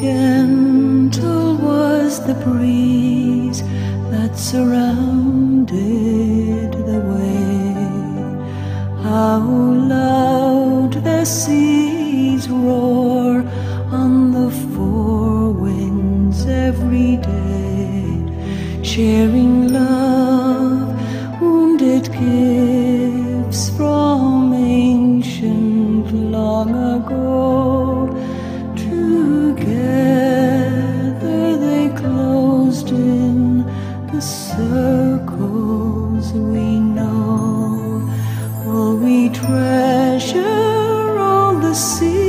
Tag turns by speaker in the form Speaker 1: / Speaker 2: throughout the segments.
Speaker 1: Gentle was the breeze that surrounded the way. How loud the seas roar on the four winds every day, sharing. the circles we know, all we treasure all the sea.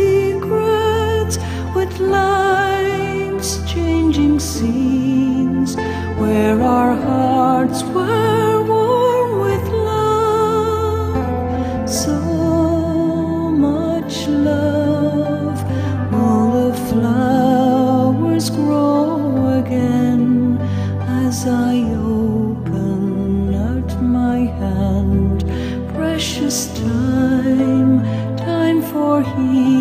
Speaker 1: as I open out my hand. Precious time, time for healing.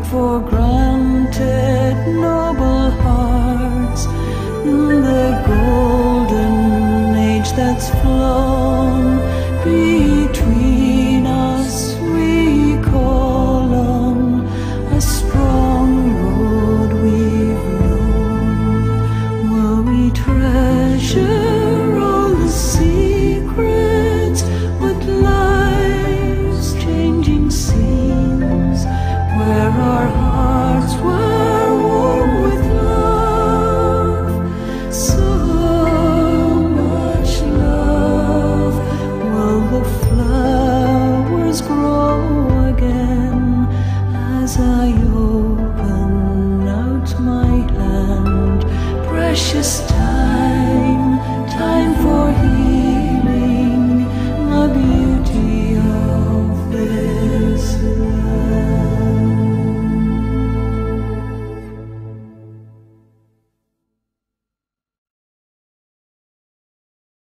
Speaker 1: take for granted noble hearts in the golden age that's flown. Be